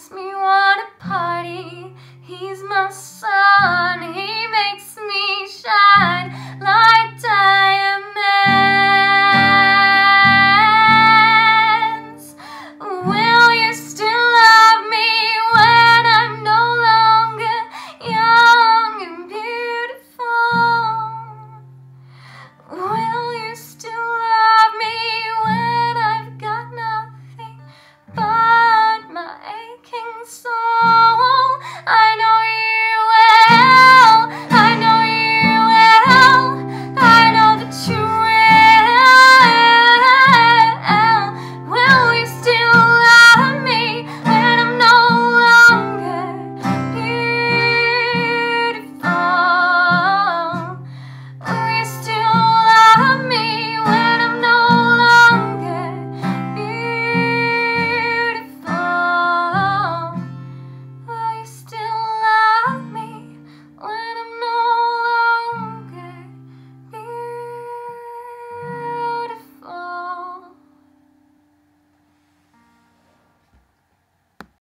makes me wanna party. He's my